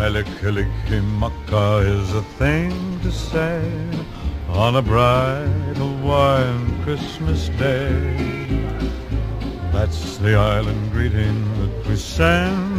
Kalikimaka is a thing to say on a bright Hawaiian Christmas day. That's the island greeting that we send